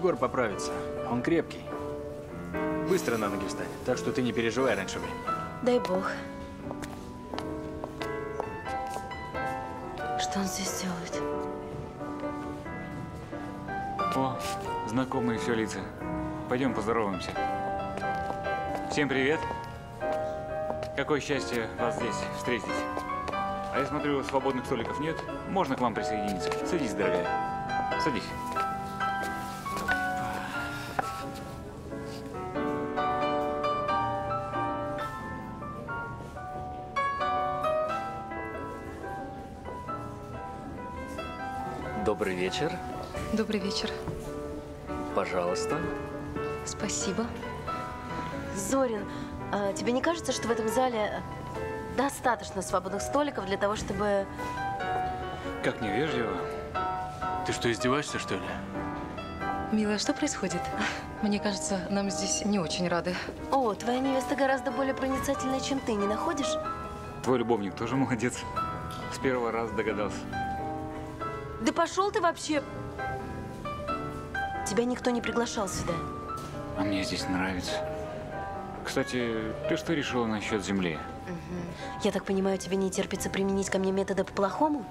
Егор поправится. Он крепкий. Быстро на ноги встанет. Так что ты не переживай раньше времени. Дай бог. Что он здесь делает? О, знакомые все лица. Пойдем поздороваемся. Всем привет. Какое счастье вас здесь встретить. А я смотрю, свободных столиков нет. Можно к вам присоединиться. Садись, дорогая. Садись. Добрый вечер. Добрый вечер. Пожалуйста. Спасибо. Зорин, а тебе не кажется, что в этом зале достаточно свободных столиков для того, чтобы... Как невежливо. Ты что, издеваешься, что ли? Милая, что происходит? Мне кажется, нам здесь не очень рады. О, твоя невеста гораздо более проницательная, чем ты, не находишь? Твой любовник тоже молодец. С первого раза догадался. Да пошел ты вообще! Тебя никто не приглашал сюда. А мне здесь нравится. Кстати, ты что решила насчет земли? Я так понимаю, тебе не терпится применить ко мне методы по-плохому?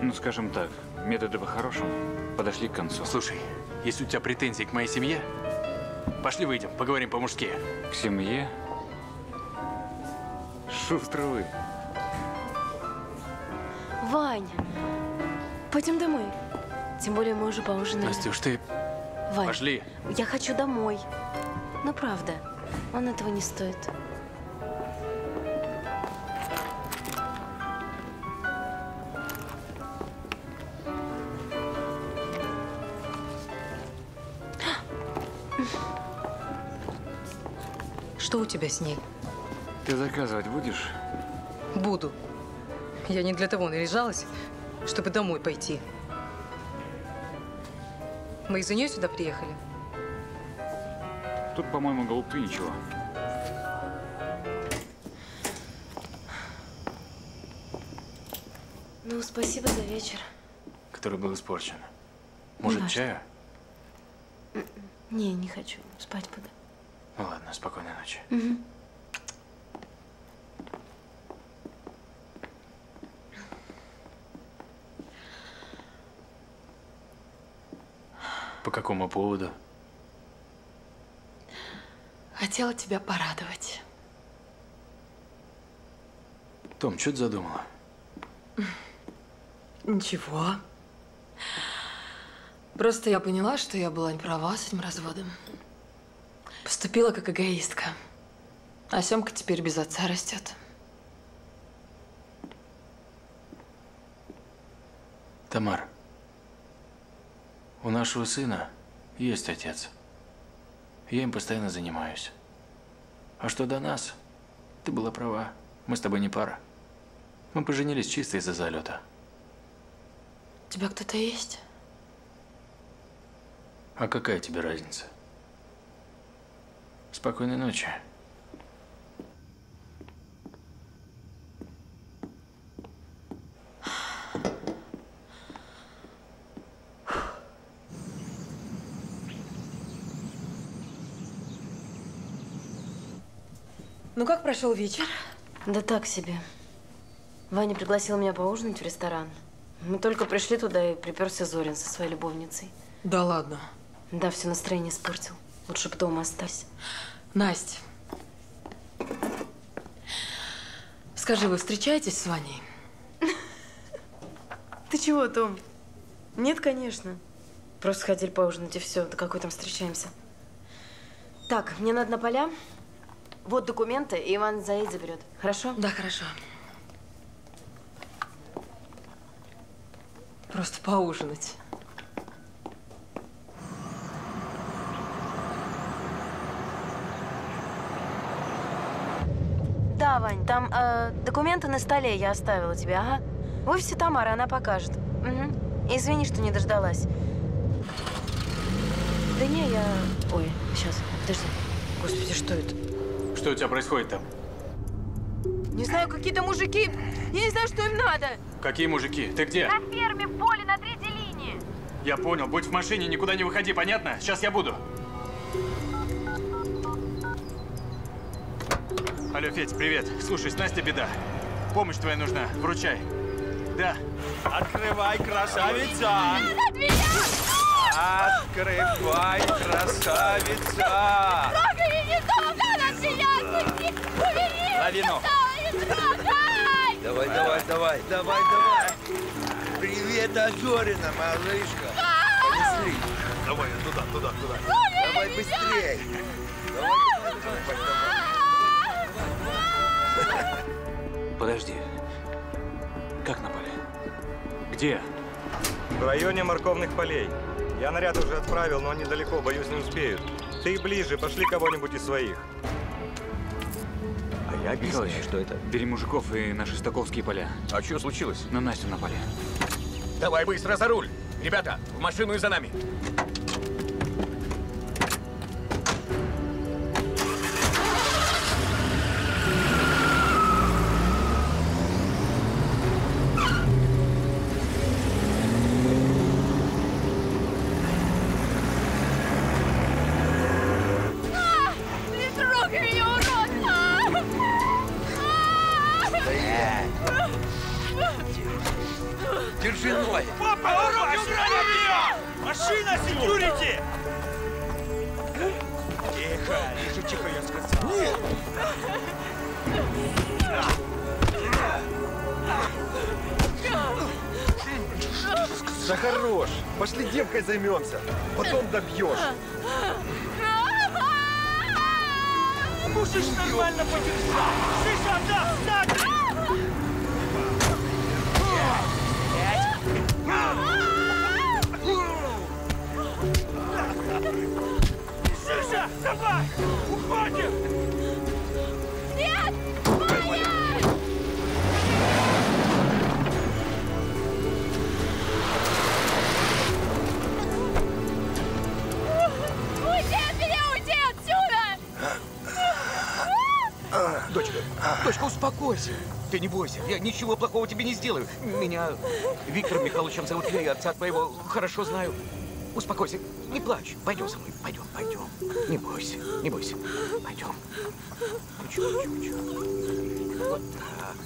Ну, скажем так, методы по-хорошему подошли к концу. Слушай, если у тебя претензии к моей семье, пошли выйдем, поговорим по-мужски. К семье? Шустрый вы. Пойдем домой. Тем более мы уже поужинали. Настюш, ты Вань, пошли. я хочу домой. Ну, правда, он этого не стоит. Что у тебя с ней? Ты заказывать будешь? Буду. Я не для того наряжалась, чтобы домой пойти. Мы из-за нее сюда приехали. Тут, по-моему, голубцы ничего. Ну, спасибо за вечер. Который был испорчен. Может, важно. чаю? Не, не хочу. Спать буду. Ну ладно, спокойной ночи. По какому поводу? Хотела тебя порадовать. Том, что ты задумала? Ничего. Просто я поняла, что я была не права с этим разводом. Поступила как эгоистка. А Семка теперь без отца растет. Тамар, у нашего сына есть отец. Я им постоянно занимаюсь. А что до нас? Ты была права. Мы с тобой не пара. Мы поженились чисто из-за залета. У тебя кто-то есть? А какая тебе разница? Спокойной ночи. Ну как прошел вечер? Да так себе. Ваня пригласил меня поужинать в ресторан. Мы только пришли туда, и приперся Зорин со своей любовницей. Да ладно. Да, все настроение испортил. Лучше бы дома остались. Настя. Скажи, вы встречаетесь с Ваней? Ты чего, Том? Нет, конечно. Просто хотели поужинать и все. Да какой там встречаемся? Так, мне надо на поля. Вот документы, и Иван заедет заберет. Хорошо? Да, хорошо. Просто поужинать. Да, Вань, там э, документы на столе я оставила тебе, ага. В офисе Тамара, она покажет. Угу. Извини, что не дождалась. Да не, я... Ой, сейчас, подожди. Господи, что это? Что у тебя происходит там? Не знаю, какие-то мужики. Я не знаю, что им надо. Какие мужики? Ты где? На ферме в поле на третьей линии. Я понял. Будь в машине, никуда не выходи, понятно? Сейчас я буду. Алло, Федь, привет. Слушай, с Настей беда. Помощь твоя нужна. Вручай. Да. Открывай, красавица! Открывай, красавица! Лавину! Давай, давай, давай, давай, давай. Привет, Азорина, малышка. Понесли. Давай, туда, туда, туда. Давай быстрей. Давай, давай, давай, давай. Подожди. Как напали? Где? В районе морковных полей. Я наряд уже отправил, но они далеко, боюсь, не успеют. Ты ближе, пошли кого-нибудь из своих. Я объясняю, что это? Бери мужиков и на Шестаковские поля. А что случилось? На Настю напали. Давай быстро за руль. Ребята, в машину и за нами. Девкой займемся. Потом добьешь. Мусишь нормально подержать! Слышь, отдав, встань! Слышь, давай! Уходим! Нет! Уйди Дочка, успокойся. Ты не бойся, я ничего плохого тебе не сделаю. Меня Виктором Михайловичем зовут, я отца твоего хорошо знаю. Успокойся, не плачь. Пойдем со мной, пойдем, пойдем. Не бойся, не бойся. Пойдем. Кучу, кучу, кучу. Вот так.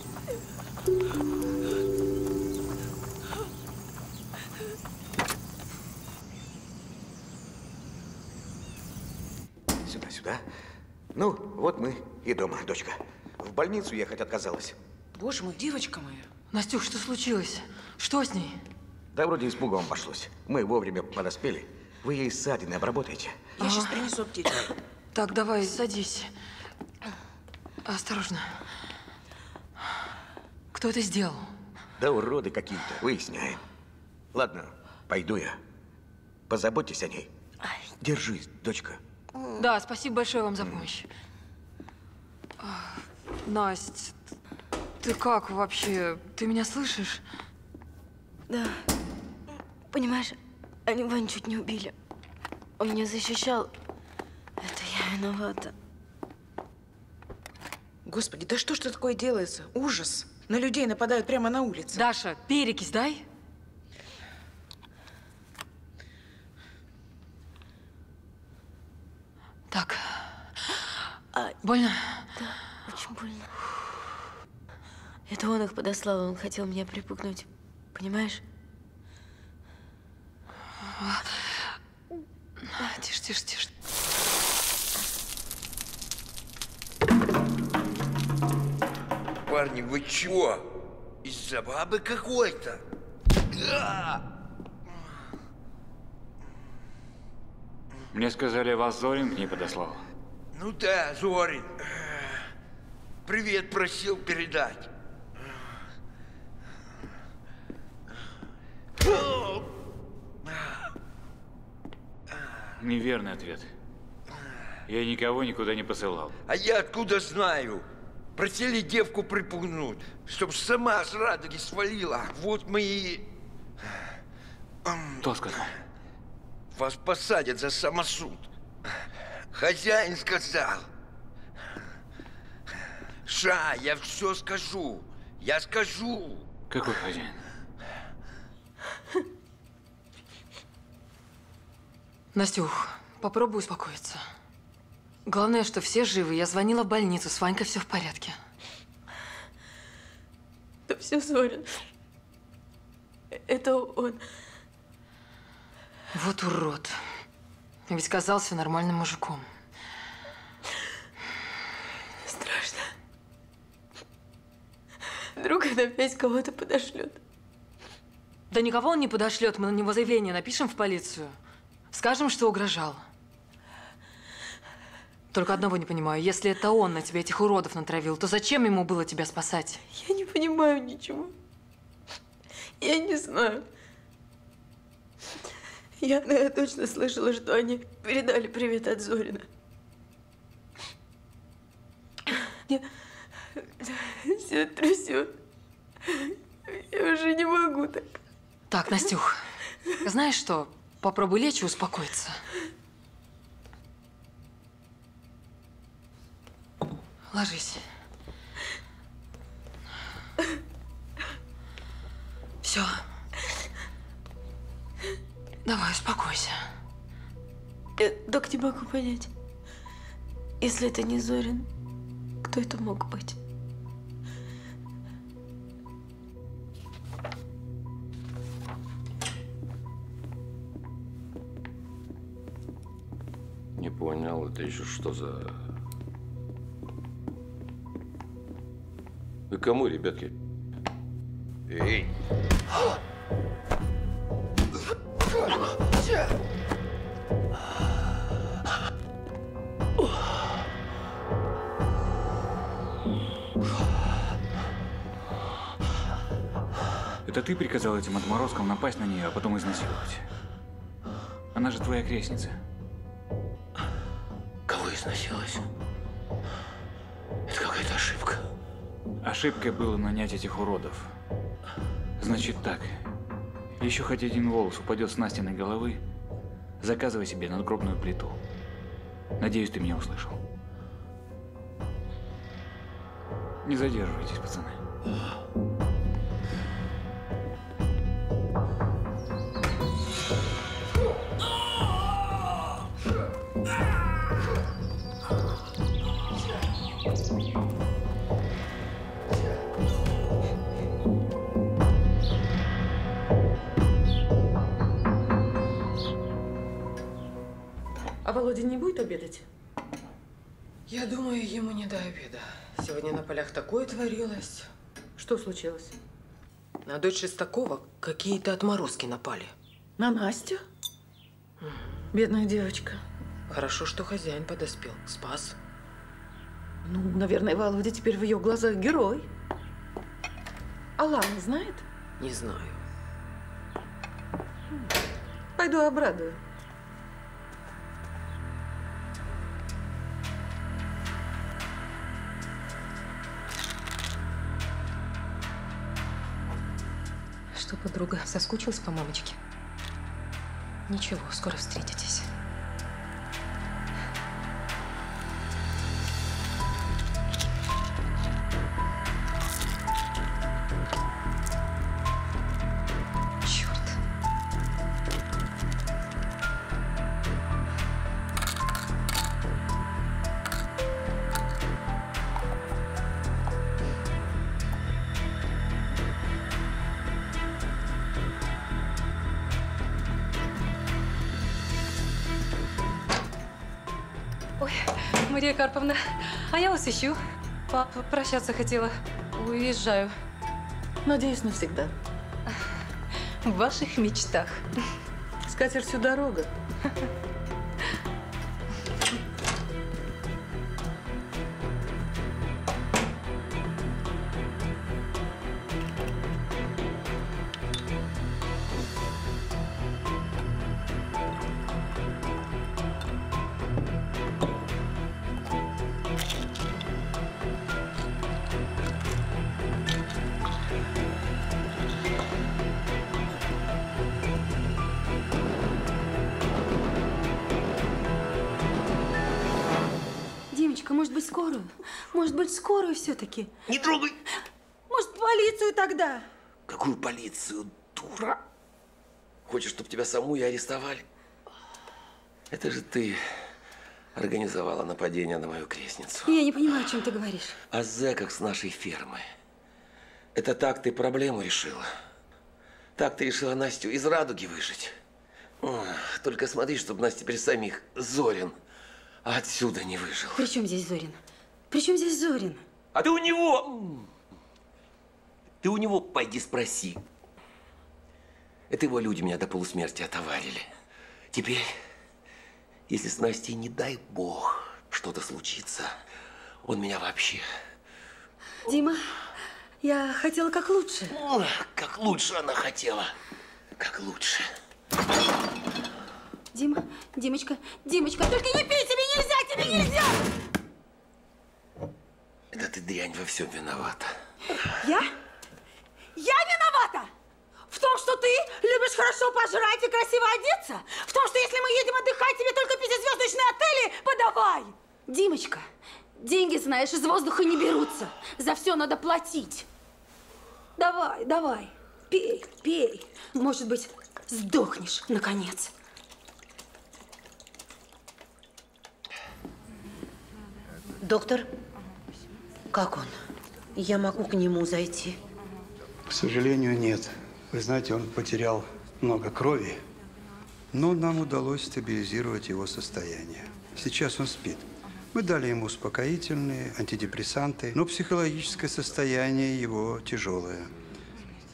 Сюда, сюда. Ну, вот мы и дома, дочка. В больницу ехать отказалась. Боже мой, девочка моя. Настюх, что случилось? Что с ней? Да вроде испугом обошлось. Мы вовремя подоспели. Вы ей ссадины обработаете. Я сейчас принесу аптечку. Так, давай, садись. Осторожно. Кто это сделал? Да уроды какие-то, выясняем. Ладно, пойду я. Позаботьтесь о ней. Держись, дочка. Да, спасибо большое вам за помощь. А, Насть, ты как вообще? Ты меня слышишь? Да. Понимаешь, они Вань чуть не убили. Он меня защищал. Это я виновата. Господи, да что ж такое делается? Ужас. На людей нападают прямо на улице. Даша, перекись дай. Так. Больно? Да, очень больно. Это он их подослал, он хотел меня припугнуть. Понимаешь? Тише, тише, тише. Парни, вы чё? Из-за бабы какой-то? Мне сказали, вас Зорин к ней подослал. Ну да, Зорин. Привет просил передать. Неверный ответ. Я никого никуда не посылал. А я откуда знаю? Просили девку припугнуть, чтоб сама с радуги свалила. Вот мы и... Кто сказал? Вас посадят за самосуд. Хозяин сказал. Ша, я все скажу. Я скажу. Какой хозяин? Настюх, попробуй успокоиться. Главное, что все живы. Я звонила в больницу, с Ванькой все в порядке. Да все Зорин. Это он. Вот урод. Ведь казался нормальным мужиком. Страшно. Вдруг он опять кого-то подошлет. Да никого он не подошлет. Мы на него заявление напишем в полицию. Скажем, что угрожал. Только одного не понимаю. Если это он на тебя этих уродов натравил, то зачем ему было тебя спасать? Я не понимаю ничего. Я не знаю. Я, я точно слышала, что они передали привет от Зорина. Я все трясет. Я уже не могу так. Так, Настюх, знаешь что? Попробуй лечь и успокоиться. Ложись. Все. Давай, успокойся. Я так не могу понять. Если это не Зорин, кто это мог быть? Это еще что за... Вы кому, ребятки? Эй! Это ты приказал этим отморозкам напасть на нее, а потом изнасиловать? Она же твоя крестница. Изнасиловать? Это какая-то ошибка. Ошибкой было нанять этих уродов. Значит так. Еще хоть один волос упадет с Настиной головы, заказывай себе надгробную плиту. Надеюсь, ты меня услышал. Не задерживайтесь, пацаны. Что случилось? На дочь Шестакова какие-то отморозки напали. На Настю? Бедная девочка. Хорошо, что хозяин подоспел. Спас. Ну, наверное, Володя теперь в ее глазах герой. А Лана знает? Не знаю. Пойду обрадую. Что, подруга, соскучилась по мамочке? Ничего, скоро встретитесь. А я вас ищу. Пап, прощаться хотела. Уезжаю. Надеюсь, навсегда. В ваших мечтах. С катертью дорога. скорую? Может быть, скорую все-таки? Не трогай! Может, полицию тогда? Какую полицию, дура? Хочешь, чтобы тебя саму и арестовали? Это же ты организовала нападение на мою крестницу. Я не понимаю, о чем ты говоришь. О зэках с нашей фермы. Это так ты проблему решила? Так ты решила Настю из радуги выжить? Только смотри, чтобы нас теперь самих Зорин отсюда не выжил. При чем здесь Зорин? При чем здесь Зорин? А ты у него... Ты у него пойди спроси. Это его люди меня до полусмерти отоварили. Теперь, если с Настей, не дай бог, что-то случится, он меня вообще... Дима, я хотела как лучше. Как лучше она хотела. Как лучше. Дима, Димочка, Димочка, только не пей, тебе нельзя, тебе нельзя! Это ты, дрянь, во всем виновата. Я? Я виновата! В том, что ты любишь хорошо пожрать и красиво одеться? В том, что если мы едем отдыхать, тебе только пятизвездочные отели подавай? Димочка, деньги, знаешь, из воздуха не берутся. За все надо платить. Давай, давай, пей, пей. Может быть, сдохнешь, наконец. Доктор, как он? Я могу к нему зайти? К сожалению, нет. Вы знаете, он потерял много крови, но нам удалось стабилизировать его состояние. Сейчас он спит. Мы дали ему успокоительные, антидепрессанты, но психологическое состояние его тяжелое.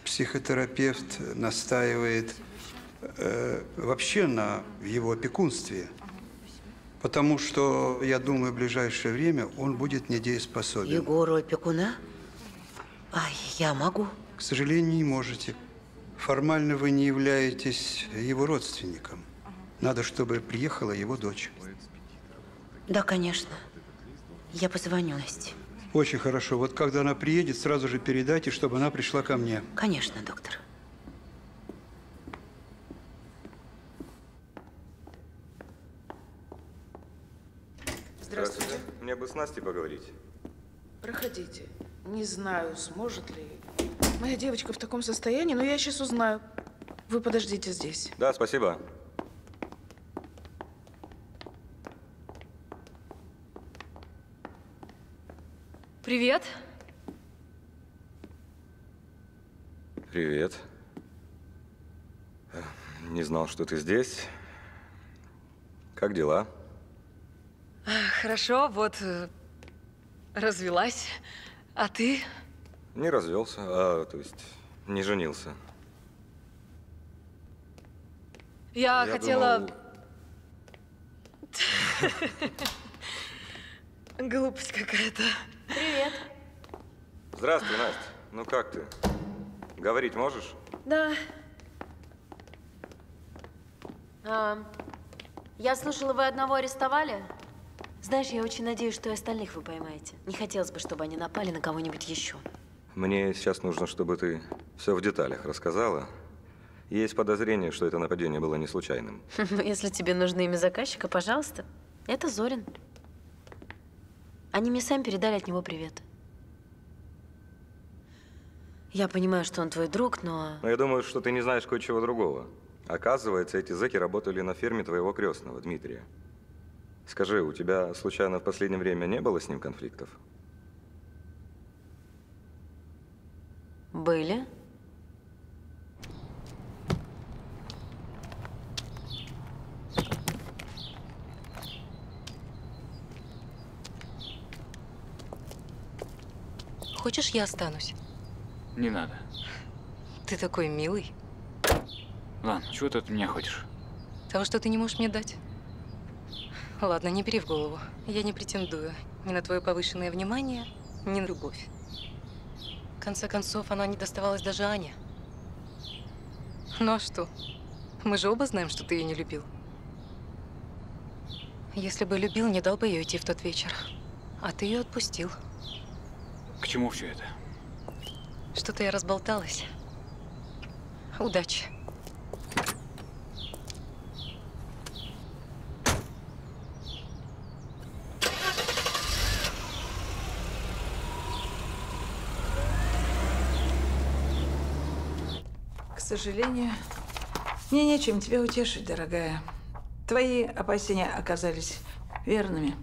Психотерапевт настаивает э, вообще на его опекунстве, потому что, я думаю, в ближайшее время он будет недееспособен. Егору опекуна? Ай, я могу. К сожалению, не можете. Формально вы не являетесь его родственником. Надо, чтобы приехала его дочь. Да, конечно. Я позвоню Насте. Очень хорошо. Вот когда она приедет, сразу же передайте, чтобы она пришла ко мне. Конечно, доктор. Здравствуйте. Мне бы с Настей поговорить. Проходите. Не знаю, сможет ли. Моя девочка в таком состоянии, но я сейчас узнаю. Вы подождите здесь. Да, спасибо. Привет. Привет. Э, Не знал, что ты здесь. Как дела? Хорошо, вот э, развелась. А ты? Не развелся, а, то есть, не женился. Я, Я хотела... думал- Глупость какая-то. Привет. Здравствуй, Настя. Ну как ты? Говорить можешь? Да. А, я слышала, вы одного арестовали? Знаешь, я очень надеюсь, что и остальных вы поймаете. Не хотелось бы, чтобы они напали на кого-нибудь еще. Мне сейчас нужно, чтобы ты все в деталях рассказала. Есть подозрение, что это нападение было не случайным. Ну, Если тебе нужно имя заказчика, пожалуйста. Это Зорин. Они мне сами передали от него привет. Я понимаю, что он твой друг, но... Но я думаю, что ты не знаешь кое-чего другого. Оказывается, эти зэки работали на ферме твоего крестного, Дмитрия. Скажи, у тебя случайно в последнее время не было с ним конфликтов? Были. Хочешь, я останусь? Не надо. Ты такой милый. Ладно, чего ты от меня хочешь? Того, что ты не можешь мне дать. Ладно, не бери в голову. Я не претендую ни на твое повышенное внимание, ни на любовь. В конце концов, она не доставалась даже Ане. Ну а что? Мы же оба знаем, что ты ее не любил. Если бы любил, не дал бы ее идти в тот вечер. А ты ее отпустил. К чему все это? Что-то я разболталась. Удачи. Сожалению, мне нечем тебя утешить, дорогая. Твои опасения оказались верными.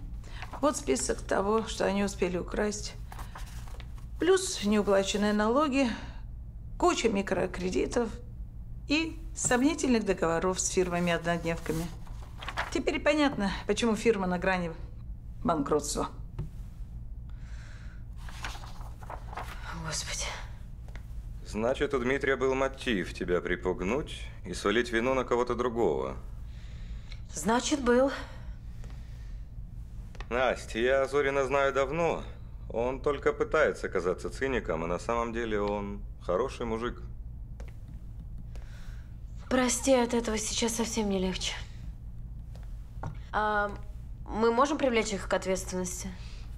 Вот список того, что они успели украсть. Плюс неуплаченные налоги, куча микрокредитов и сомнительных договоров с фирмами-однодневками. Теперь понятно, почему фирма на грани банкротства. Господи. Значит, у Дмитрия был мотив тебя припугнуть и свалить вину на кого-то другого. Значит, был. Настя, я Зорина знаю давно. Он только пытается казаться циником, а на самом деле он хороший мужик. Прости, от этого сейчас совсем не легче. А мы можем привлечь их к ответственности?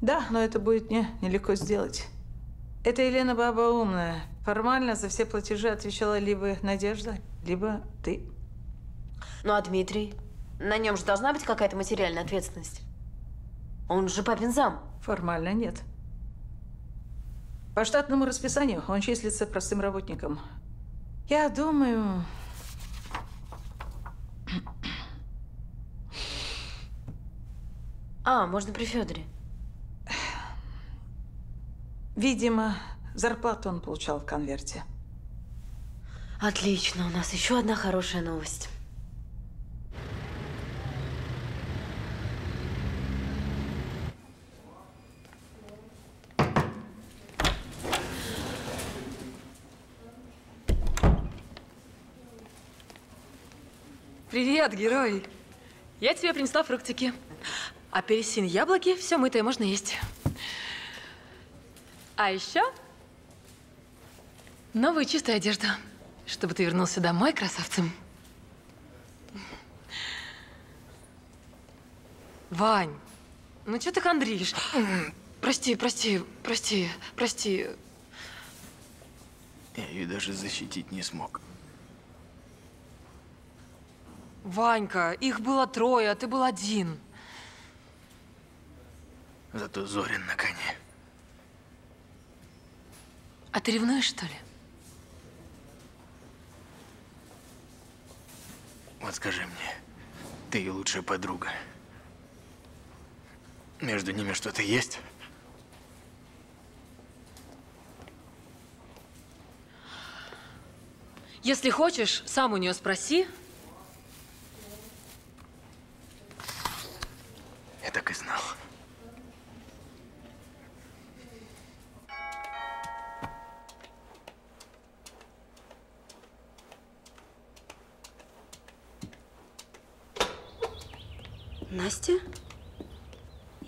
Да, но это будет не нелегко сделать. Эта Елена баба умная. Формально за все платежи отвечала либо Надежда, либо ты. Ну а Дмитрий? На нем же должна быть какая-то материальная ответственность. Он же папин зам. Формально нет. По штатному расписанию он числится простым работником. Я думаю... А, можно при Федоре. Видимо, зарплату он получал в конверте. Отлично, у нас еще одна хорошая новость. Привет, герой. Я тебе принесла фруктики. Апельсин, яблоки, все мытое можно есть. А еще новую чистую одежду, чтобы ты вернулся домой красавцем. Вань, ну что ты хандришь? Прости, прости, прости, прости. Я ее даже защитить не смог. Ванька, их было трое, а ты был один. Зато Зорин на коне. А ты ревнуешь, что ли? Вот скажи мне, ты ее лучшая подруга. Между ними что-то есть? Если хочешь, сам у нее спроси. Я так и знал. Настя?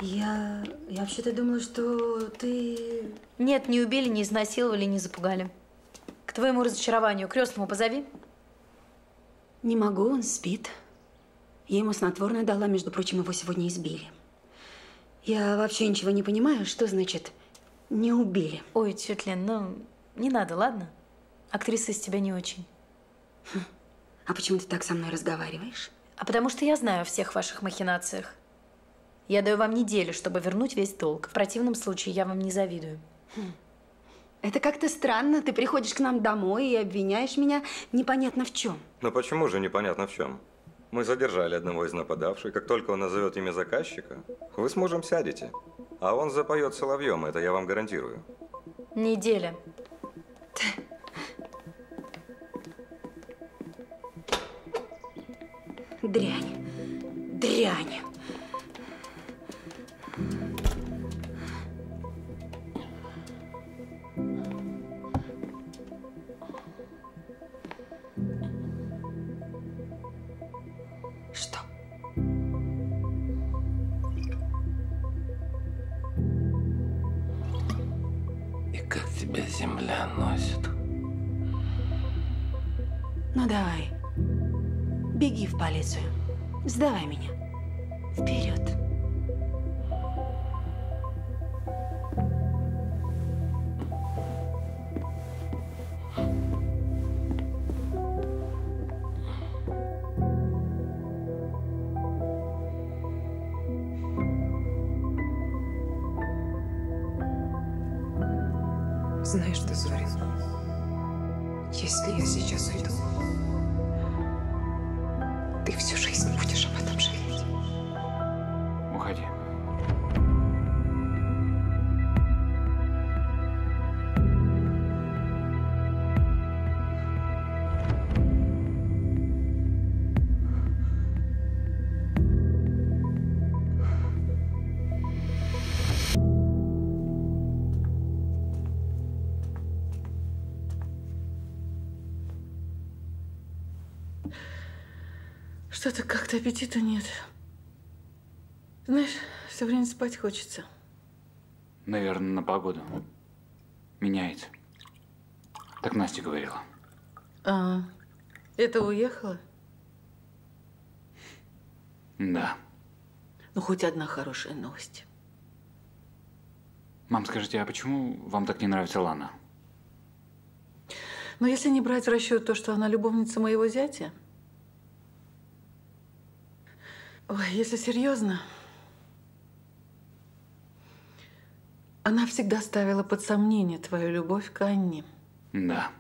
Я... Я вообще-то думала, что ты... Нет, не убили, не изнасиловали, не запугали. К твоему разочарованию крестному позови. Не могу, он спит. Я ему снотворное дала, между прочим, его сегодня избили. Я вообще ничего не понимаю, что значит не убили. Ой, тетя Лен, ну, не надо, ладно? Актриса из тебя не очень. А почему ты так со мной разговариваешь? А потому что я знаю о всех ваших махинациях. Я даю вам неделю, чтобы вернуть весь долг. В противном случае я вам не завидую. Это как-то странно. Ты приходишь к нам домой и обвиняешь меня непонятно в чем. Но почему же непонятно в чем? Мы задержали одного из нападавших. Как только он назовет имя заказчика, вы с мужем сядете. А он запоет соловьем, это я вам гарантирую. Неделя. Дрянь. Дрянь. Что-то как-то аппетита нет. Знаешь, все время спать хочется. Наверное, на погоду. Меняется. Так Настя говорила. А, это уехала? Да. Ну, хоть одна хорошая новость. Мам, скажите, а почему вам так не нравится Лана? Но если не брать в расчет то, что она любовница моего зятя, Ой, если серьезно, она всегда ставила под сомнение твою любовь к Анне. Да.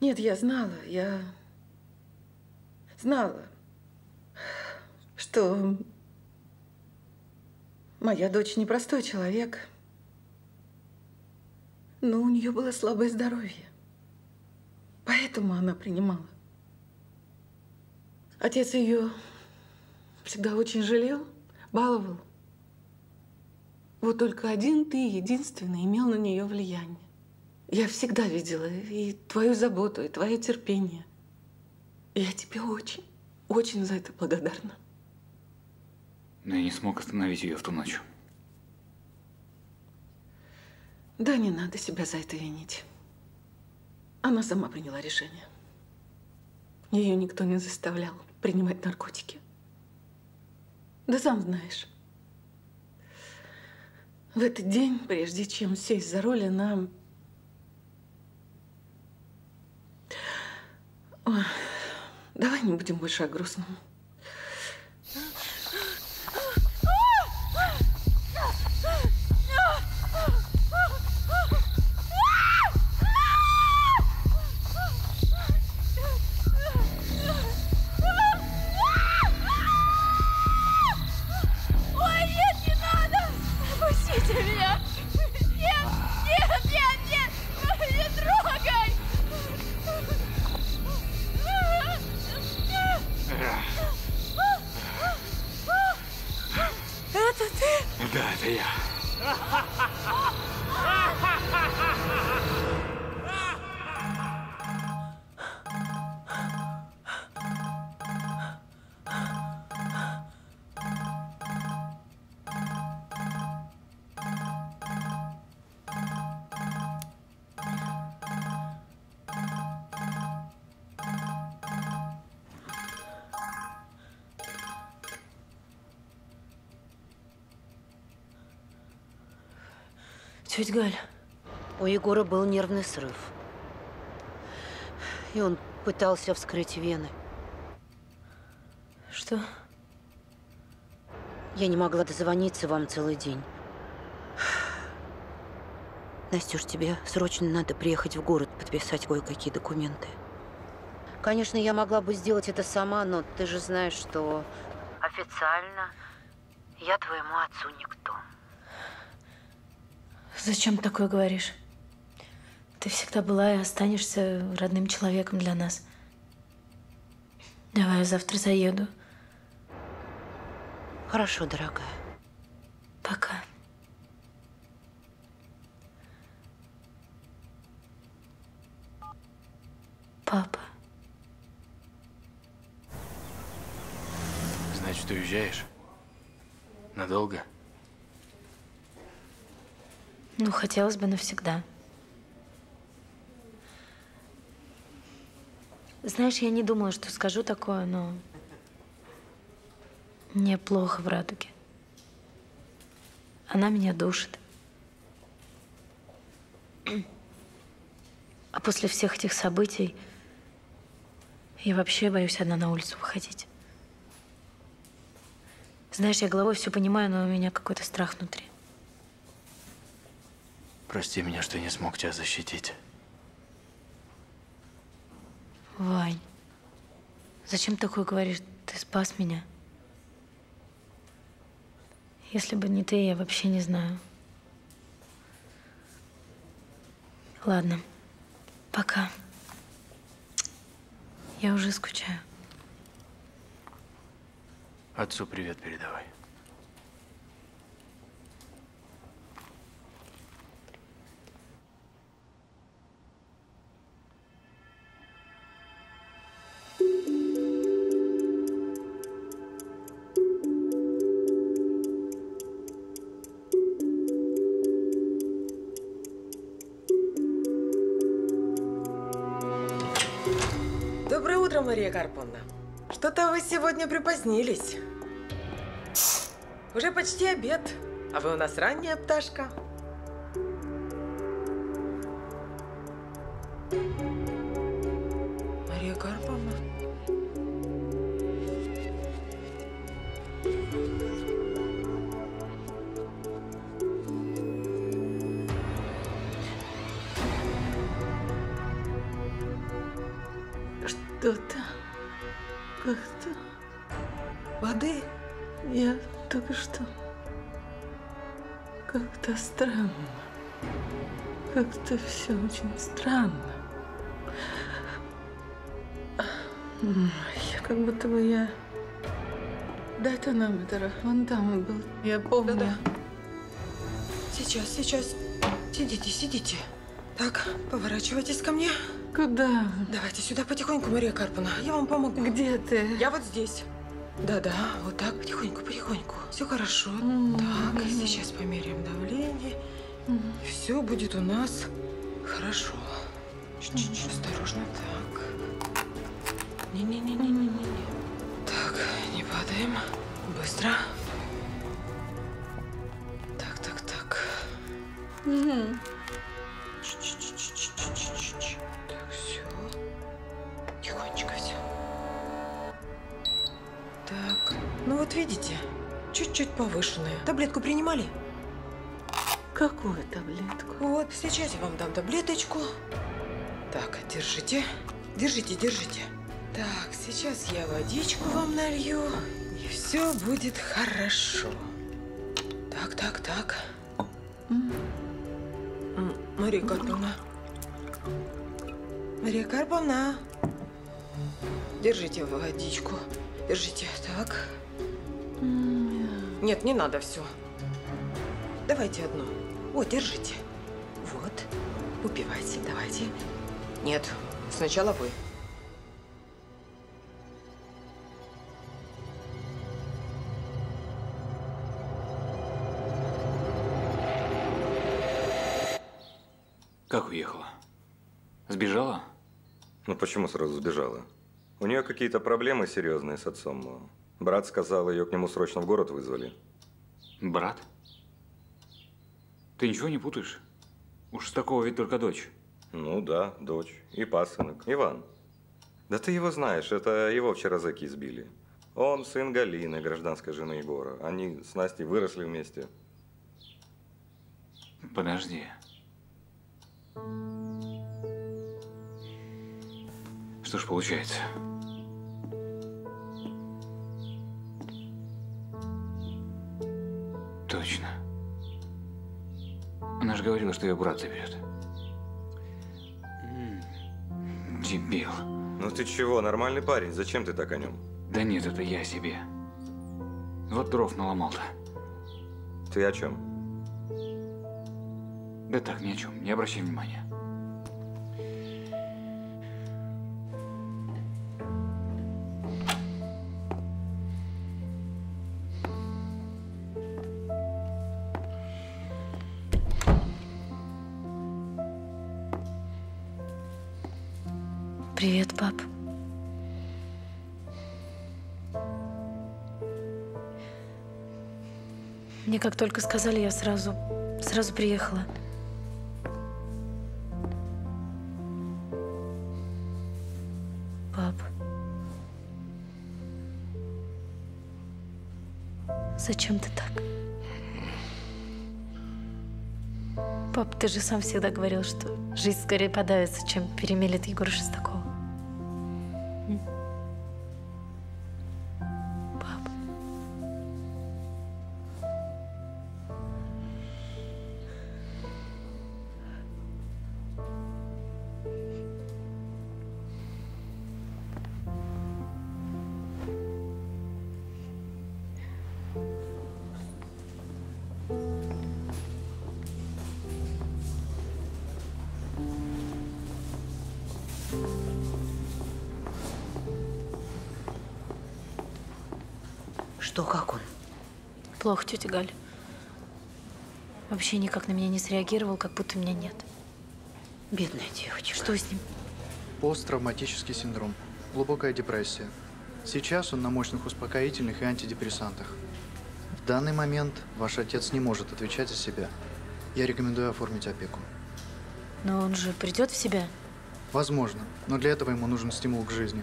Нет, я знала, я знала, что моя дочь непростой человек, но у нее было слабое здоровье. Поэтому она принимала. Отец ее всегда очень жалел, баловал. Вот только один ты, единственный, имел на нее влияние. Я всегда видела и твою заботу, и твое терпение. Я тебе очень, очень за это благодарна. Но я не смог остановить ее в ту ночь. Да не надо себя за это винить. Она сама приняла решение. Ее никто не заставлял принимать наркотики. Да сам знаешь. В этот день, прежде чем сесть за руль, она... Ой, давай не будем больше о грустном. Тетя Галь, У Егора был нервный срыв. И он пытался вскрыть вены. Что? Я не могла дозвониться вам целый день. Настюш, тебе срочно надо приехать в город, подписать кое-какие документы. Конечно, я могла бы сделать это сама, но ты же знаешь, что официально я твоему отцу никто. Зачем ты такое говоришь? Ты всегда была и останешься родным человеком для нас. Давай я завтра заеду. Хорошо, дорогая. Пока. Папа. Значит, уезжаешь? Надолго? Ну, хотелось бы навсегда. Знаешь, я не думала, что скажу такое, но мне плохо в радуге. Она меня душит. А после всех этих событий я вообще боюсь одна на улицу выходить. Знаешь, я головой все понимаю, но у меня какой-то страх внутри. Прости меня, что не смог тебя защитить. Вань, зачем такое говоришь? Ты спас меня. Если бы не ты, я вообще не знаю. Ладно, пока. Я уже скучаю. Отцу привет передавай. Что-то вы сегодня припозднились. Уже почти обед, а вы у нас ранняя пташка. Как-то все очень странно. Я как будто бы я до тонометра. Вон там был. Я помню. Да-да. Сейчас, сейчас. Сидите, сидите. Так, поворачивайтесь ко мне. Куда? Давайте сюда потихоньку, Мария Карповна. Я вам помогу. Где ты? Я вот здесь. Да-да, вот так, потихоньку, потихоньку. Все хорошо. Так, сейчас померяем давление. Все будет у нас хорошо. Чуть-чуть осторожно. Так. Не-не-не-не-не-не. Так, не падаем. Быстро. Так, так, так. Чуть-чуть-чуть-чуть-чуть-чуть. Так, все. Тихонечко все. Так, ну вот видите, чуть-чуть повышенная. Таблетку принимали? Какую таблетку? Вот, сейчас я вам дам таблеточку. Так, держите. Держите, держите. Так, сейчас я водичку вам налью, и все будет хорошо. Так, так, так. Мария Карповна. Мария Карповна. Держите водичку. Держите. Так. Нет, не надо все. Давайте одну. Вот, держите. Вот. Упивайте, давайте. Нет, сначала вы. Как уехала? Сбежала? Ну почему сразу сбежала? У нее какие-то проблемы серьезные с отцом. Брат сказал, ее к нему срочно в город вызвали. Брат? Ты ничего не путаешь? Уж с такого ведь только дочь. Ну да, дочь. И пасынок. Иван. Да ты его знаешь, это его вчера зэки избили. Он сын Галины, гражданской жены Егора. Они с Настей выросли вместе. Подожди. Что ж получается? Точно. Она же говорила, что ее брат заберет. Дебил. Ну ты чего, нормальный парень, зачем ты так о нем? Да нет, это я себе. Вот дров наломал-то. Ты о чем? Да так, ни о чем, не обращай внимания. Привет, пап. Мне как только сказали, я сразу, сразу приехала. Пап. Зачем ты так? Пап, ты же сам всегда говорил, что жизнь скорее подавится, чем перемелет Егора Шестакова. Вообще никак на меня не среагировал, как будто меня нет. Бедная девочка. Что с ним? Посттравматический синдром. Глубокая депрессия. Сейчас он на мощных успокоительных и антидепрессантах. В данный момент ваш отец не может отвечать за себя. Я рекомендую оформить опеку. Но он же придет в себя. Возможно, но для этого ему нужен стимул к жизни.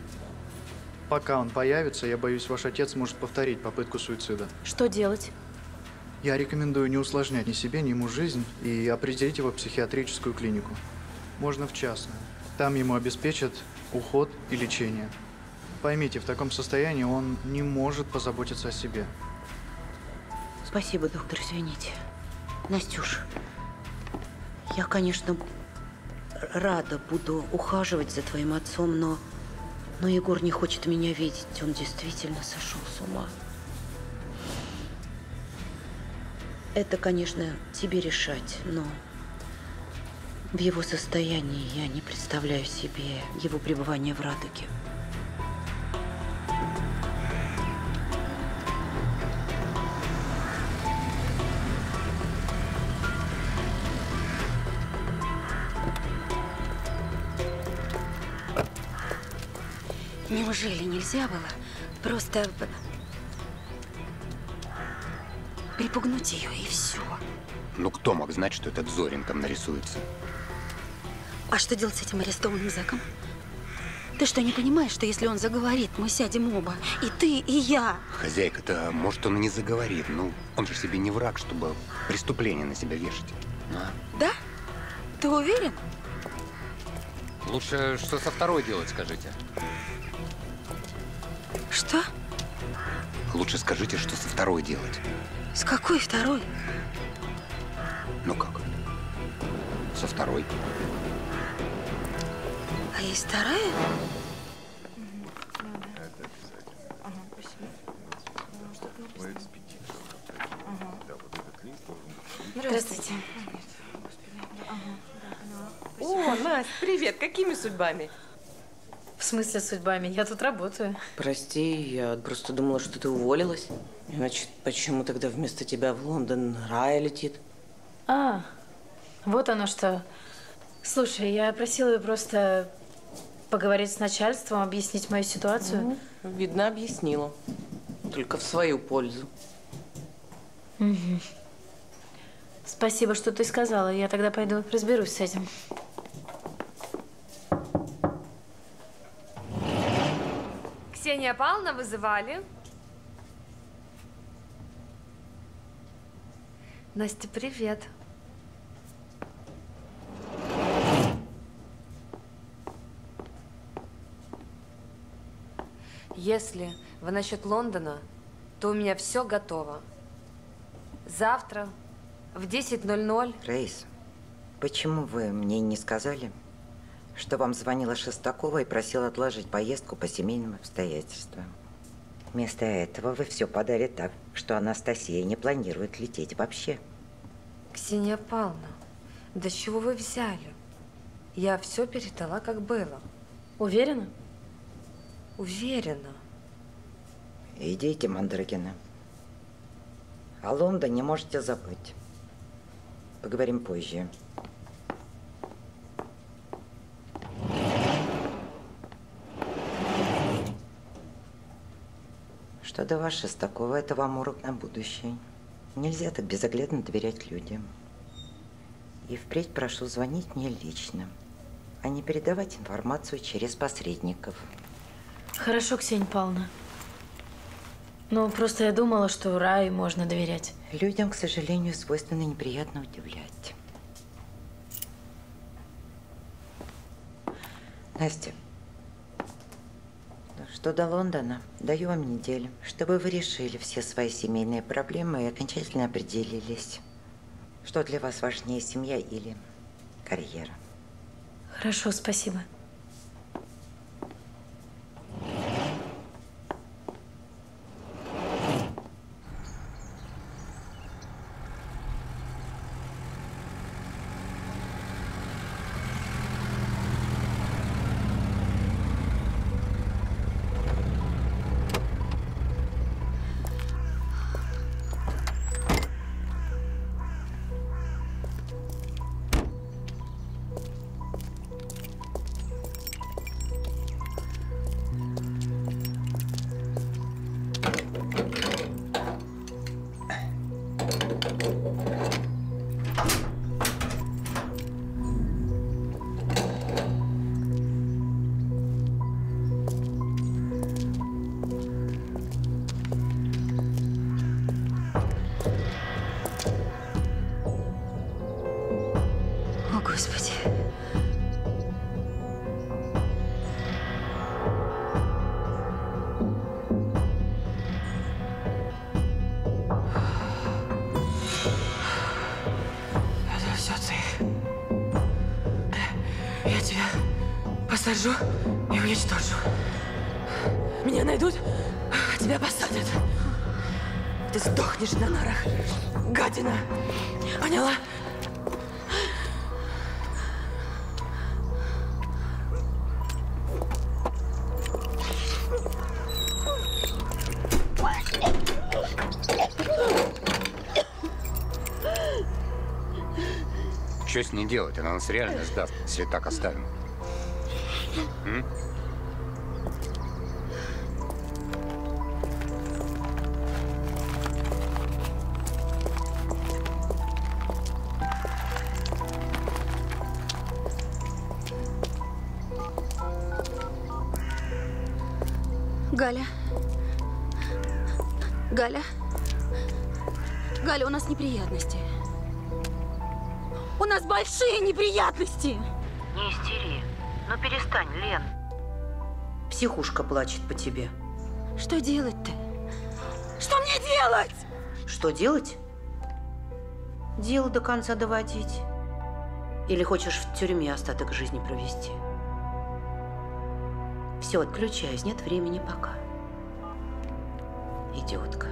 Пока он появится, я боюсь, ваш отец может повторить попытку суицида. Что делать? Я рекомендую не усложнять ни себе, ни ему жизнь и определить его в психиатрическую клинику. Можно в частную. Там ему обеспечат уход и лечение. Поймите, в таком состоянии он не может позаботиться о себе. Спасибо, доктор, извините. Настюш, я, конечно, рада буду ухаживать за твоим отцом, но, но Егор не хочет меня видеть. Он действительно сошел с ума. Это, конечно, тебе решать, но в его состоянии я не представляю себе его пребывание в Радуге. Неужели нельзя было просто припугнуть ее и все? Ну кто мог знать, что этот Зорин там нарисуется? А что делать с этим арестованным зэком? Ты что, не понимаешь, что если он заговорит, мы сядем оба? И ты, и я. Хозяйка-то, может, он и не заговорит. Ну, он же себе не враг, чтобы преступление на себя вешать. А? Да? Ты уверен? Лучше что со второй делать, скажите. Что? Лучше скажите, что со второй делать. С какой второй? Ну как? Со второй. А есть вторая? Здравствуйте. О, Настя, привет! Какими судьбами? В смысле судьбами? Я тут работаю. Прости, я просто думала, что ты уволилась. Иначе почему тогда вместо тебя в Лондон Рая летит? А, вот оно что. Слушай, я просила ее просто поговорить с начальством, объяснить мою ситуацию. Ну, видно, объяснила. Только в свою пользу. Мгм. Спасибо, что ты сказала. Я тогда пойду разберусь с этим. Ксения Павловна вызывали. Настя, привет. Если вы насчет Лондона, то у меня все готово. Завтра в 10.00 Рейс, почему вы мне не сказали, что вам звонила Шестакова и просила отложить поездку по семейным обстоятельствам? Вместо этого вы все подали так, что Анастасия не планирует лететь вообще. Ксения Павловна, да с чего вы взяли? Я все передала, как было. Уверена? Уверена. Идите, Мандрагина. О Лондоне можете забыть. Поговорим позже. Что до вас, Шестакова, это вам урок на будущее. Нельзя так безоглядно доверять людям. И впредь прошу звонить мне лично, а не передавать информацию через посредников. Хорошо, Ксения Павловна. Ну, просто я думала, что Рае можно доверять. Людям, к сожалению, свойственно неприятно удивлять. Настя, что до Лондона, даю вам неделю, чтобы вы решили все свои семейные проблемы и окончательно определились, что для вас важнее, семья или карьера. Хорошо, спасибо. Посажу и уничтожу. Меня найдут, тебя посадят. Ты сдохнешь на нарах, гадина. Поняла? Что с ней делать? Она нас реально сдаст, если так оставим. Галя. Галя. Галя, у нас неприятности. У нас большие неприятности. Не истери. Ну перестань, Лен. Психушка плачет по тебе. Что делать-то? Что мне делать? Что делать? Дело до конца доводить. Или хочешь в тюрьме остаток жизни провести? Все, отключаюсь, нет времени пока. Идиотка.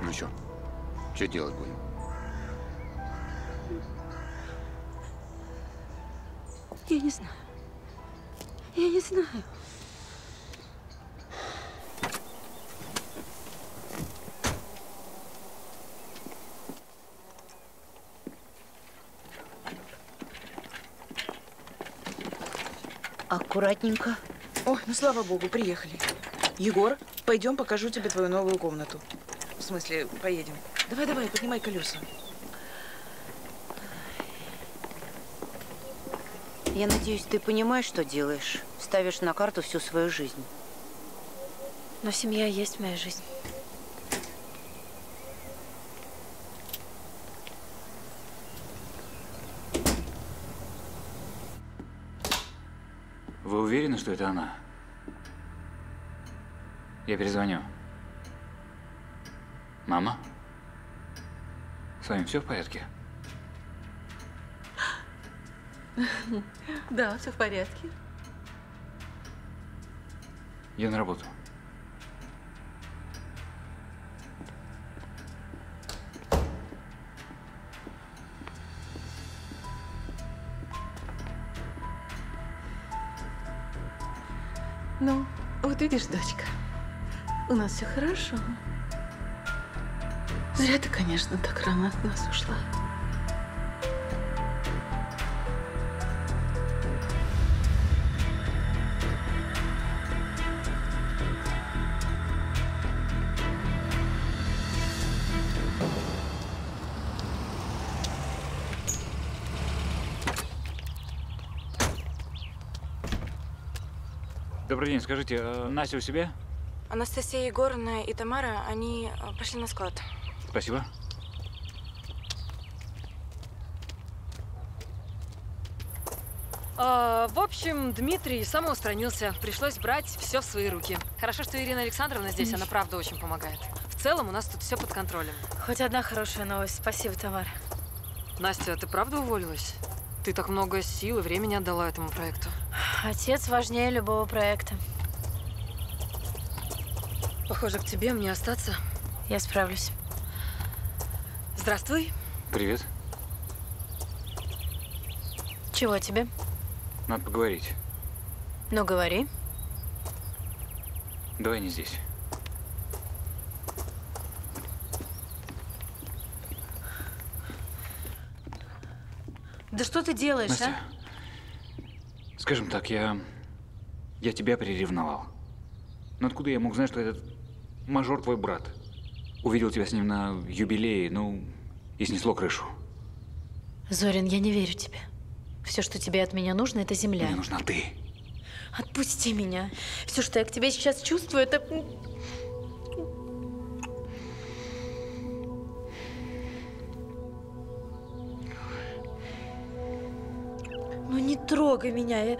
Ну что, что делать будем? Я не знаю. Я не знаю. Аккуратненько. Ой, ну слава богу, приехали. Егор, пойдем покажу тебе твою новую комнату. В смысле, поедем. Давай, давай, поднимай колеса. Я надеюсь, ты понимаешь, что делаешь. Ставишь на карту всю свою жизнь. Но семья есть моя жизнь. Вы уверены, что это она? Я перезвоню. Мама? С вами все в порядке? Да, все в порядке. Я на работу. Видишь, дочка, у нас все хорошо. Зря ты, конечно, так рано от нас ушла. Добрый день, скажите, э, Настя у себя? Анастасия Егоровна и Тамара, они э, пошли на склад. Спасибо. А, в общем, Дмитрий самоустранился. Пришлось брать все в свои руки. Хорошо, что Ирина Александровна здесь, она правда очень помогает. В целом у нас тут все под контролем. Хоть одна хорошая новость. Спасибо, Тамара. Настя, ты правда уволилась? Ты так много сил и времени отдала этому проекту. Отец важнее любого проекта. Похоже, к тебе мне остаться. Я справлюсь. Здравствуй. Привет. Чего тебе? Надо поговорить. Ну, говори. Давай не здесь. Да что ты делаешь, Настя, а? скажем так, я... Я тебя приревновал. Но откуда я мог знать, что этот мажор твой брат? Увидел тебя с ним на юбилее, ну, и снесло крышу. Зорин, я не верю тебе. Все, что тебе от меня нужно, это земля. Мне нужна ты. Отпусти меня. Все, что я к тебе сейчас чувствую, это... Ну не трогай меня. Я...